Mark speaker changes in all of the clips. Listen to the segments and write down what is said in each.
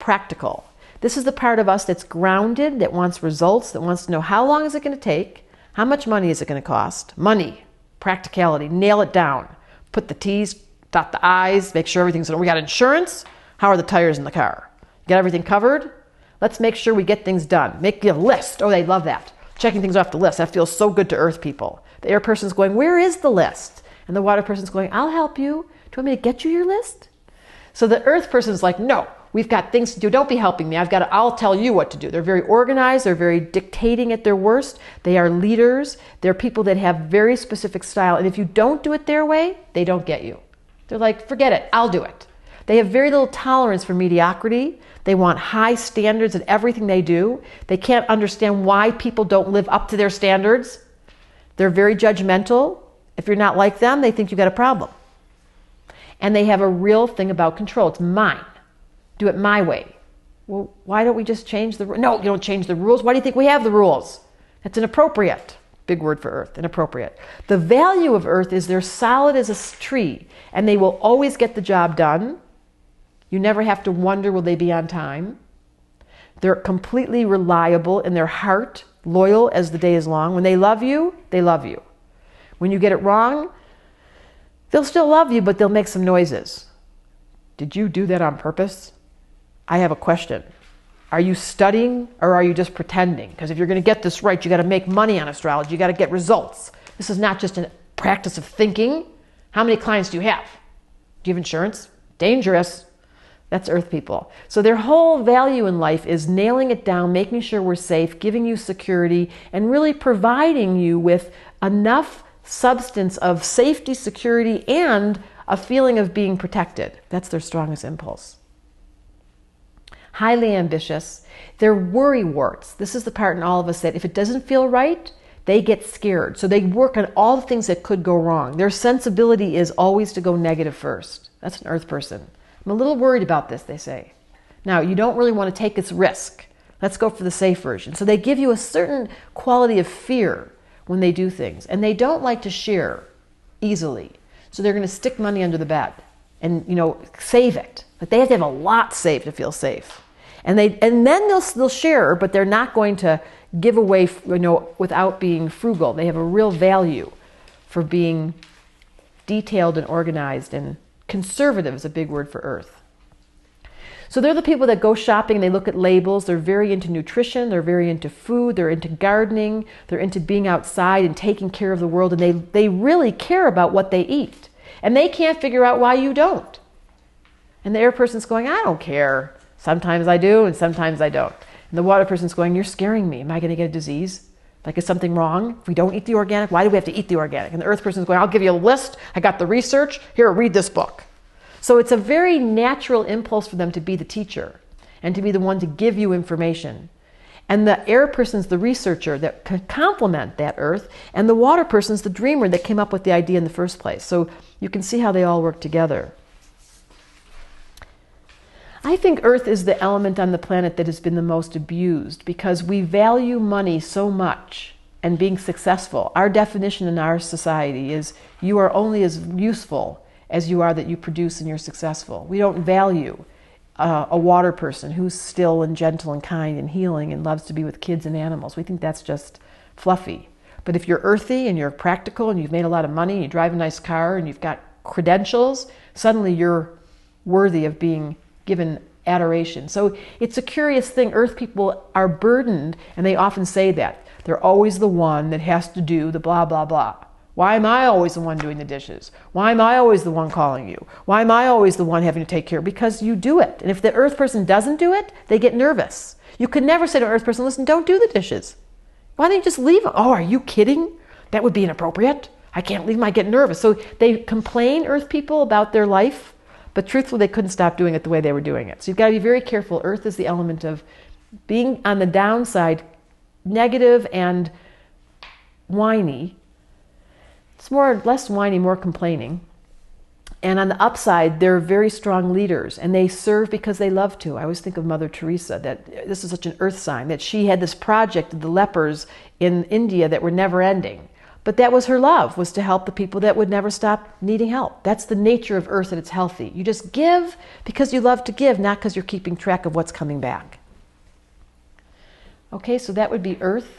Speaker 1: practical. This is the part of us that's grounded, that wants results, that wants to know how long is it going to take, how much money is it going to cost? Money, practicality, nail it down. Put the T's, dot the I's, make sure everything's. We got insurance. How are the tires in the car? Get everything covered? Let's make sure we get things done. Make a list. Oh, they love that. Checking things off the list. That feels so good to earth people. The air person's going, Where is the list? And the water person's going, I'll help you. Do you want me to get you your list? So the earth person's like, No, we've got things to do. Don't be helping me. I've got to, I'll tell you what to do. They're very organized. They're very dictating at their worst. They are leaders. They're people that have very specific style. And if you don't do it their way, they don't get you. They're like, forget it. I'll do it. They have very little tolerance for mediocrity. They want high standards in everything they do. They can't understand why people don't live up to their standards. They're very judgmental. If you're not like them, they think you've got a problem. And they have a real thing about control. It's mine. Do it my way. Well, why don't we just change the No, you don't change the rules. Why do you think we have the rules? That's inappropriate. Big word for earth, inappropriate. The value of earth is they're solid as a tree and they will always get the job done. You never have to wonder will they be on time. They're completely reliable in their heart, loyal as the day is long. When they love you, they love you. When you get it wrong, they'll still love you, but they'll make some noises. Did you do that on purpose? I have a question. Are you studying or are you just pretending? Because if you're going to get this right, you got to make money on astrology. You got to get results. This is not just a practice of thinking. How many clients do you have? Do you have insurance? Dangerous. That's earth people. So their whole value in life is nailing it down, making sure we're safe, giving you security, and really providing you with enough substance of safety, security, and a feeling of being protected. That's their strongest impulse highly ambitious. They're worry warts. This is the part in all of us that if it doesn't feel right, they get scared. So they work on all the things that could go wrong. Their sensibility is always to go negative first. That's an earth person. I'm a little worried about this, they say. Now, you don't really want to take this risk. Let's go for the safe version. So they give you a certain quality of fear when they do things. And they don't like to share easily. So they're going to stick money under the bed and, you know, save it. But they have to have a lot saved to feel safe. And they and then they'll they'll share, but they're not going to give away, you know, without being frugal. They have a real value for being detailed and organized and conservative is a big word for earth. So they're the people that go shopping, they look at labels, they're very into nutrition, they're very into food, they're into gardening, they're into being outside and taking care of the world, and they, they really care about what they eat. And they can't figure out why you don't. And the air person's going, I don't care. Sometimes I do, and sometimes I don't. And the water person's going, You're scaring me. Am I going to get a disease? Like, is something wrong? If we don't eat the organic, why do we have to eat the organic? And the earth person's going, I'll give you a list. I got the research. Here, read this book. So it's a very natural impulse for them to be the teacher and to be the one to give you information. And the air person's the researcher that can complement that earth, and the water person's the dreamer that came up with the idea in the first place. So you can see how they all work together. I think Earth is the element on the planet that has been the most abused because we value money so much and being successful. Our definition in our society is you are only as useful as you are that you produce and you're successful. We don't value uh, a water person who's still and gentle and kind and healing and loves to be with kids and animals. We think that's just fluffy. But if you're earthy and you're practical and you've made a lot of money and you drive a nice car and you've got credentials, suddenly you're worthy of being given adoration. So it's a curious thing. Earth people are burdened, and they often say that. They're always the one that has to do the blah, blah, blah. Why am I always the one doing the dishes? Why am I always the one calling you? Why am I always the one having to take care? Because you do it. And if the earth person doesn't do it, they get nervous. You could never say to an earth person, listen, don't do the dishes. Why don't you just leave them? Oh, are you kidding? That would be inappropriate. I can't leave them. I get nervous. So they complain, earth people, about their life but truthfully, they couldn't stop doing it the way they were doing it. So you've got to be very careful. Earth is the element of being on the downside, negative and whiny. It's more less whiny, more complaining. And on the upside, they're very strong leaders and they serve because they love to. I always think of Mother Teresa, that this is such an earth sign, that she had this project of the lepers in India that were never ending. But that was her love, was to help the people that would never stop needing help. That's the nature of earth and it's healthy. You just give because you love to give, not because you're keeping track of what's coming back. Okay, so that would be earth.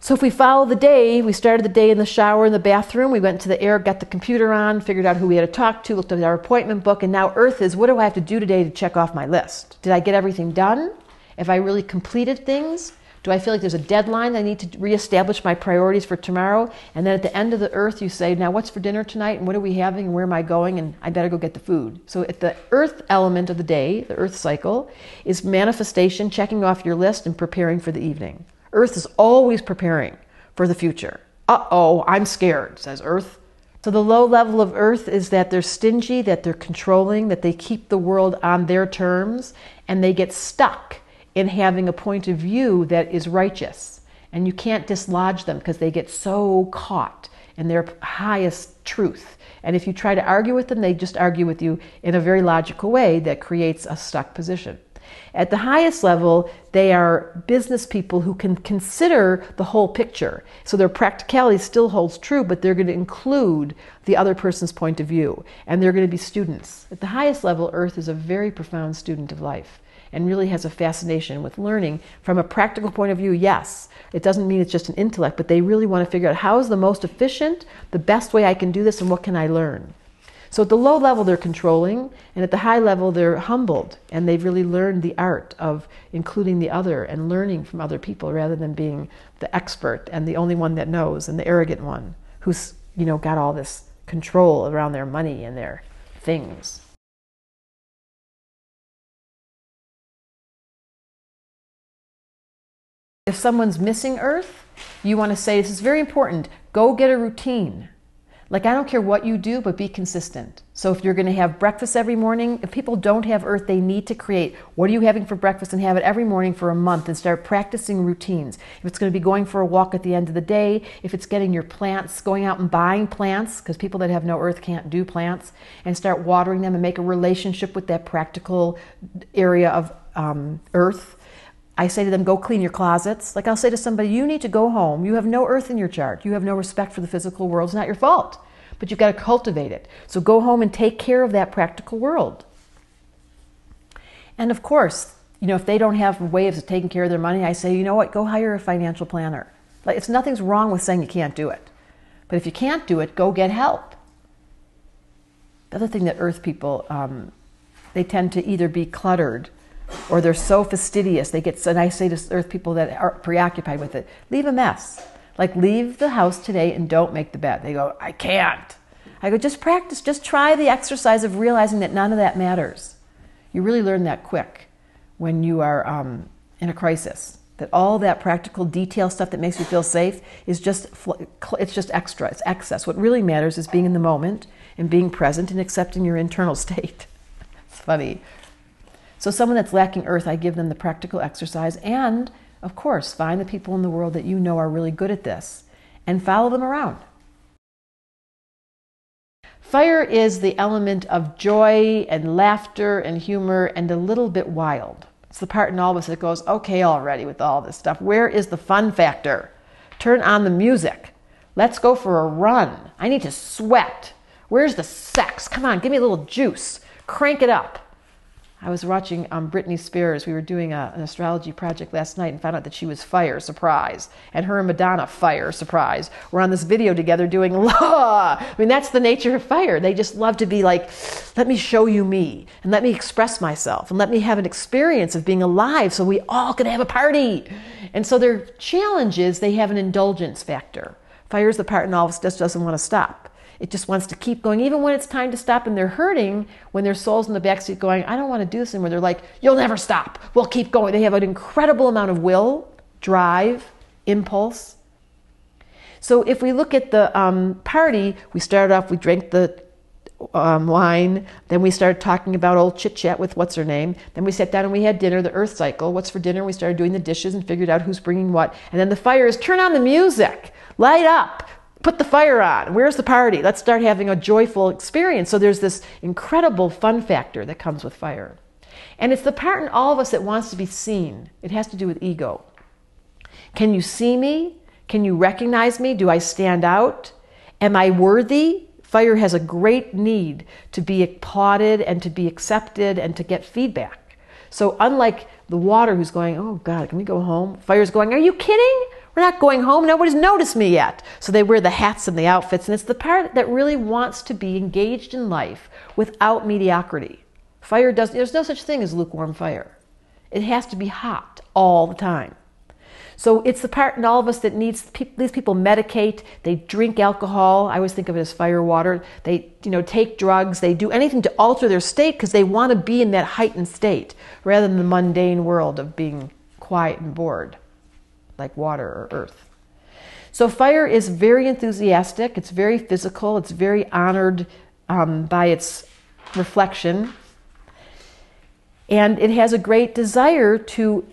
Speaker 1: So if we follow the day, we started the day in the shower in the bathroom, we went to the air, got the computer on, figured out who we had to talk to, looked at our appointment book, and now earth is what do I have to do today to check off my list? Did I get everything done? Have I really completed things? Do I feel like there's a deadline? I need to reestablish my priorities for tomorrow. And then at the end of the earth, you say, Now, what's for dinner tonight? And what are we having? And where am I going? And I better go get the food. So, at the earth element of the day, the earth cycle, is manifestation, checking off your list, and preparing for the evening. Earth is always preparing for the future. Uh oh, I'm scared, says Earth. So, the low level of Earth is that they're stingy, that they're controlling, that they keep the world on their terms, and they get stuck in having a point of view that is righteous. And you can't dislodge them because they get so caught in their highest truth. And if you try to argue with them, they just argue with you in a very logical way that creates a stuck position. At the highest level, they are business people who can consider the whole picture. So their practicality still holds true, but they're going to include the other person's point of view. And they're going to be students. At the highest level, Earth is a very profound student of life and really has a fascination with learning from a practical point of view. Yes, it doesn't mean it's just an intellect, but they really want to figure out how is the most efficient, the best way I can do this, and what can I learn. So at the low level, they're controlling, and at the high level, they're humbled, and they've really learned the art of including the other and learning from other people rather than being the expert and the only one that knows and the arrogant one who's you know got all this control around their money and their things. If someone's missing earth, you want to say, This is very important. Go get a routine. Like, I don't care what you do, but be consistent. So, if you're going to have breakfast every morning, if people don't have earth, they need to create what are you having for breakfast and have it every morning for a month and start practicing routines. If it's going to be going for a walk at the end of the day, if it's getting your plants, going out and buying plants, because people that have no earth can't do plants, and start watering them and make a relationship with that practical area of um, earth I say to them, go clean your closets. Like I'll say to somebody, you need to go home. You have no earth in your chart. You have no respect for the physical world. It's not your fault, but you've got to cultivate it. So go home and take care of that practical world. And of course, you know, if they don't have ways of taking care of their money, I say, you know what, go hire a financial planner. Like it's nothing's wrong with saying you can't do it. But if you can't do it, go get help. The other thing that earth people, um, they tend to either be cluttered or they're so fastidious. They get, and I say to earth people that are preoccupied with it, leave a mess. Like, leave the house today and don't make the bed. They go, I can't. I go, just practice, just try the exercise of realizing that none of that matters. You really learn that quick when you are um, in a crisis. That all that practical detail stuff that makes you feel safe is just it's just extra. It's excess. What really matters is being in the moment and being present and accepting your internal state. it's funny. So, someone that's lacking earth, I give them the practical exercise. And, of course, find the people in the world that you know are really good at this and follow them around. Fire is the element of joy and laughter and humor and a little bit wild. It's the part in all of us that goes, okay, already with all this stuff. Where is the fun factor? Turn on the music. Let's go for a run. I need to sweat. Where's the sex? Come on, give me a little juice. Crank it up. I was watching um, Britney Spears. We were doing a, an astrology project last night and found out that she was fire, surprise. And her and Madonna, fire, surprise. We're on this video together doing law. I mean, that's the nature of fire. They just love to be like, let me show you me and let me express myself and let me have an experience of being alive so we all can have a party. And so their challenge is they have an indulgence factor. Fire is the part in all of us just doesn't want to stop. It just wants to keep going, even when it's time to stop and they're hurting, when their soul's in the backseat going, I don't want to do this anymore. They're like, You'll never stop. We'll keep going. They have an incredible amount of will, drive, impulse. So if we look at the um, party, we started off, we drank the um, wine. Then we started talking about old chit chat with what's her name. Then we sat down and we had dinner, the earth cycle. What's for dinner? We started doing the dishes and figured out who's bringing what. And then the fire is turn on the music, light up, put the fire on. Where's the party? Let's start having a joyful experience. So there's this incredible fun factor that comes with fire. And it's the part in all of us that wants to be seen. It has to do with ego. Can you see me? Can you recognize me? Do I stand out? Am I worthy? Fire has a great need to be applauded and to be accepted and to get feedback. So, unlike the water who's going, Oh God, can we go home? Fire's going, Are you kidding? We're not going home. Nobody's noticed me yet. So they wear the hats and the outfits. And it's the part that really wants to be engaged in life without mediocrity. Fire does, there's no such thing as lukewarm fire. It has to be hot all the time. So it's the part in all of us that needs these people medicate, they drink alcohol. I always think of it as fire water. They, you know, take drugs, they do anything to alter their state because they want to be in that heightened state rather than the mundane world of being quiet and bored like water or earth. So fire is very enthusiastic, it's very physical, it's very honored um, by its reflection, and it has a great desire to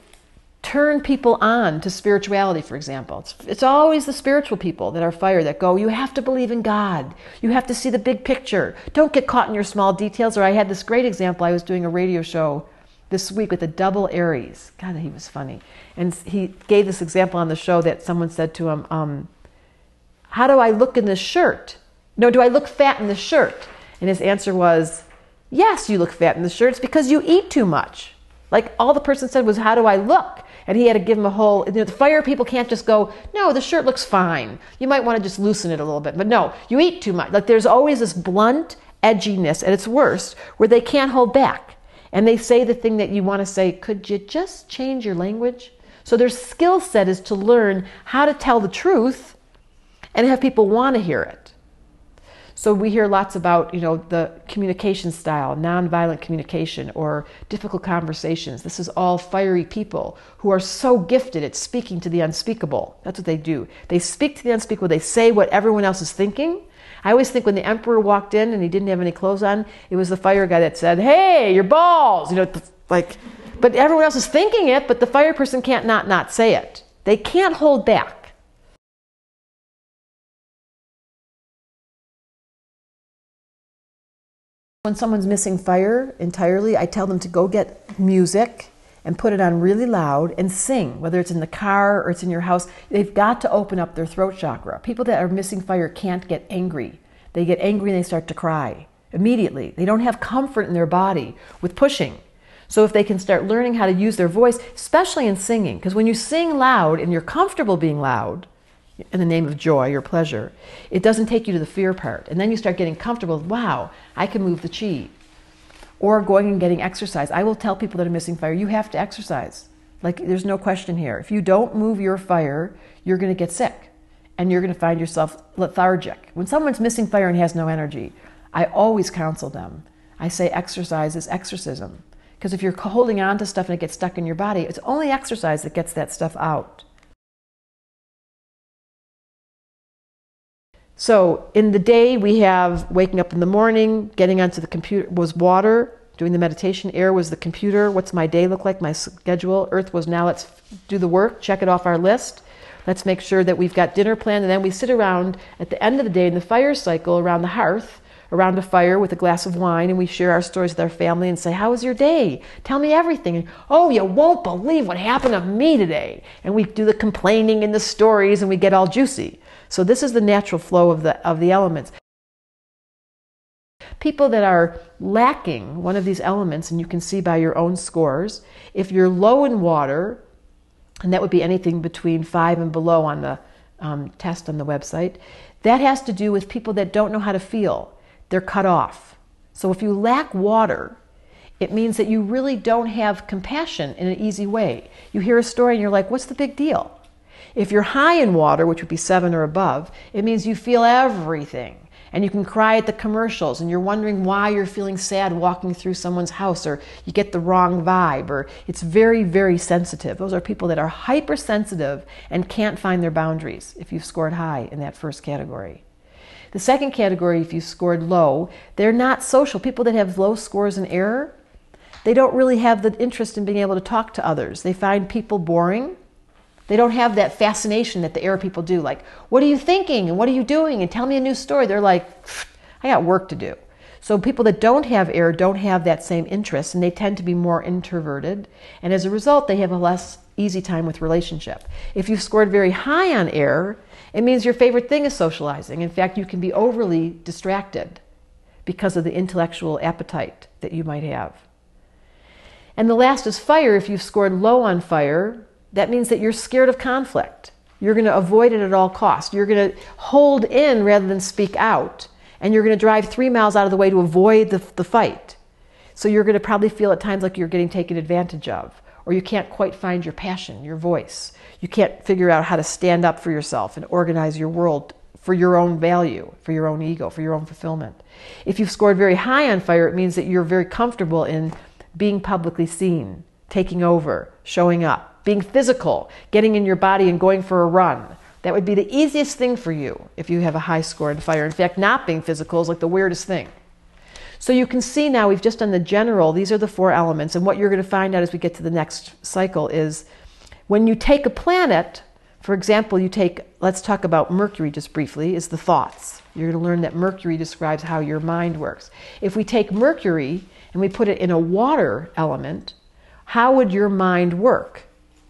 Speaker 1: turn people on to spirituality, for example. It's, it's always the spiritual people that are fire that go, you have to believe in God. You have to see the big picture. Don't get caught in your small details. Or I had this great example. I was doing a radio show this week with a double Aries. God, he was funny. And he gave this example on the show that someone said to him, um, How do I look in this shirt? No, do I look fat in this shirt? And his answer was, Yes, you look fat in the shirt. It's because you eat too much. Like all the person said was, How do I look? And he had to give him a whole. You know, the fire people can't just go, No, the shirt looks fine. You might want to just loosen it a little bit. But no, you eat too much. Like there's always this blunt edginess at its worst where they can't hold back and they say the thing that you want to say, could you just change your language? So their skill set is to learn how to tell the truth and have people want to hear it. So we hear lots about, you know, the communication style, nonviolent communication or difficult conversations. This is all fiery people who are so gifted at speaking to the unspeakable. That's what they do. They speak to the unspeakable. They say what everyone else is thinking I always think when the emperor walked in and he didn't have any clothes on, it was the fire guy that said, "Hey, your balls," you know, like. But everyone else is thinking it, but the fire person can't not not say it. They can't hold back. When someone's missing fire entirely, I tell them to go get music and put it on really loud and sing, whether it's in the car or it's in your house. They've got to open up their throat chakra. People that are missing fire can't get angry. They get angry and they start to cry immediately. They don't have comfort in their body with pushing. So if they can start learning how to use their voice, especially in singing, because when you sing loud and you're comfortable being loud, in the name of joy or pleasure, it doesn't take you to the fear part. And then you start getting comfortable. Wow, I can move the chi or going and getting exercise. I will tell people that are missing fire, you have to exercise. Like, there's no question here. If you don't move your fire, you're going to get sick and you're going to find yourself lethargic. When someone's missing fire and has no energy, I always counsel them. I say exercise is exorcism. Because if you're holding on to stuff and it gets stuck in your body, it's only exercise that gets that stuff out. So in the day, we have waking up in the morning, getting onto the computer was water, doing the meditation. Air was the computer. What's my day look like? My schedule. Earth was now let's do the work, check it off our list. Let's make sure that we've got dinner planned. And then we sit around at the end of the day in the fire cycle around the hearth, around a fire with a glass of wine, and we share our stories with our family and say, How was your day? Tell me everything. And, oh, you won't believe what happened to me today. And we do the complaining and the stories, and we get all juicy. So this is the natural flow of the, of the elements. People that are lacking one of these elements, and you can see by your own scores, if you're low in water, and that would be anything between five and below on the um, test on the website, that has to do with people that don't know how to feel. They're cut off. So if you lack water, it means that you really don't have compassion in an easy way. You hear a story and you're like, what's the big deal? If you're high in water, which would be seven or above, it means you feel everything. And you can cry at the commercials and you're wondering why you're feeling sad walking through someone's house or you get the wrong vibe or it's very, very sensitive. Those are people that are hypersensitive and can't find their boundaries if you've scored high in that first category. The second category, if you scored low, they're not social. People that have low scores in air, they don't really have the interest in being able to talk to others. They find people boring they don't have that fascination that the air people do. Like, what are you thinking? And what are you doing? And tell me a new story. They're like, I got work to do. So people that don't have air don't have that same interest and they tend to be more introverted. And as a result, they have a less easy time with relationship. If you've scored very high on air, it means your favorite thing is socializing. In fact, you can be overly distracted because of the intellectual appetite that you might have. And the last is fire. If you've scored low on fire, that means that you're scared of conflict. You're going to avoid it at all costs. You're going to hold in rather than speak out. And you're going to drive three miles out of the way to avoid the, the fight. So you're going to probably feel at times like you're getting taken advantage of, or you can't quite find your passion, your voice. You can't figure out how to stand up for yourself and organize your world for your own value, for your own ego, for your own fulfillment. If you've scored very high on fire, it means that you're very comfortable in being publicly seen, taking over, showing up, being physical, getting in your body and going for a run. That would be the easiest thing for you if you have a high score in fire. In fact, not being physical is like the weirdest thing. So you can see now we've just done the general, these are the four elements. And what you're going to find out as we get to the next cycle is when you take a planet, for example, you take, let's talk about Mercury just briefly, is the thoughts. You're going to learn that Mercury describes how your mind works. If we take Mercury and we put it in a water element, how would your mind work?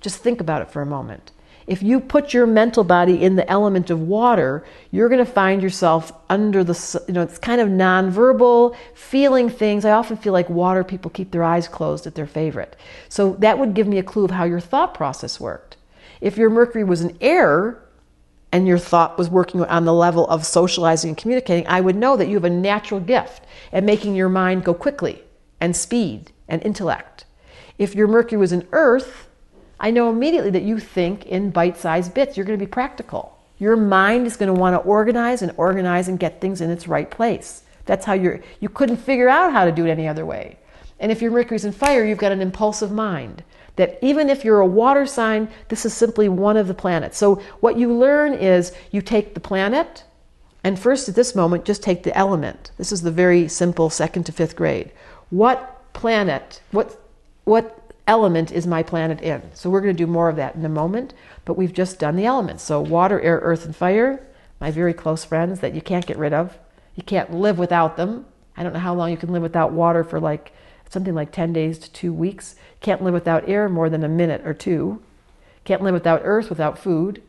Speaker 1: Just think about it for a moment. If you put your mental body in the element of water, you're going to find yourself under the, you know, it's kind of nonverbal, feeling things. I often feel like water people keep their eyes closed at their favorite. So that would give me a clue of how your thought process worked. If your Mercury was in air and your thought was working on the level of socializing and communicating, I would know that you have a natural gift at making your mind go quickly and speed and intellect. If your Mercury was in earth, I know immediately that you think in bite sized bits. You're going to be practical. Your mind is going to want to organize and organize and get things in its right place. That's how you're, you couldn't figure out how to do it any other way. And if your Mercury's in fire, you've got an impulsive mind. That even if you're a water sign, this is simply one of the planets. So what you learn is you take the planet, and first at this moment, just take the element. This is the very simple second to fifth grade. What planet, what, what element is my planet in. So we're going to do more of that in a moment, but we've just done the elements. So water, air, earth, and fire, my very close friends that you can't get rid of. You can't live without them. I don't know how long you can live without water for like something like 10 days to two weeks. Can't live without air more than a minute or two. Can't live without earth without food.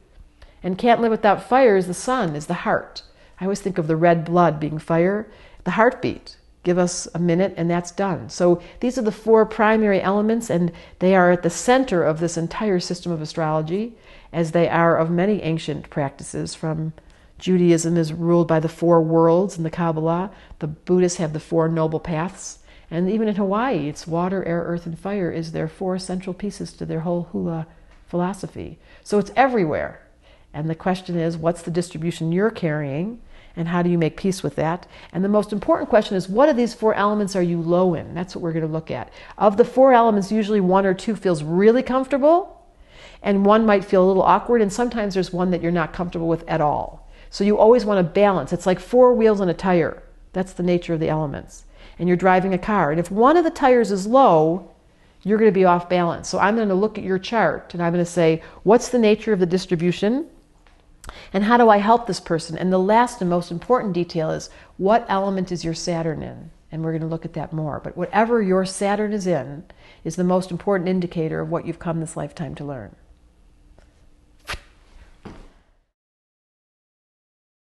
Speaker 1: And can't live without fire is the sun, is the heart. I always think of the red blood being fire, the heartbeat give us a minute and that's done. So these are the four primary elements, and they are at the center of this entire system of astrology, as they are of many ancient practices. From Judaism is ruled by the four worlds in the Kabbalah, the Buddhists have the four noble paths. And even in Hawaii, it's water, air, earth, and fire is their four central pieces to their whole hula philosophy. So it's everywhere. And the question is, what's the distribution you're carrying? And how do you make peace with that? And the most important question is what of these four elements are you low in? That's what we're going to look at. Of the four elements, usually one or two feels really comfortable, and one might feel a little awkward, and sometimes there's one that you're not comfortable with at all. So you always want to balance. It's like four wheels on a tire. That's the nature of the elements. And you're driving a car. And if one of the tires is low, you're going to be off balance. So I'm going to look at your chart and I'm going to say, what's the nature of the distribution? And how do I help this person? And the last and most important detail is what element is your Saturn in? And we're going to look at that more. But whatever your Saturn is in is the most important indicator of what you've come this lifetime to learn.